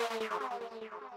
いいよ。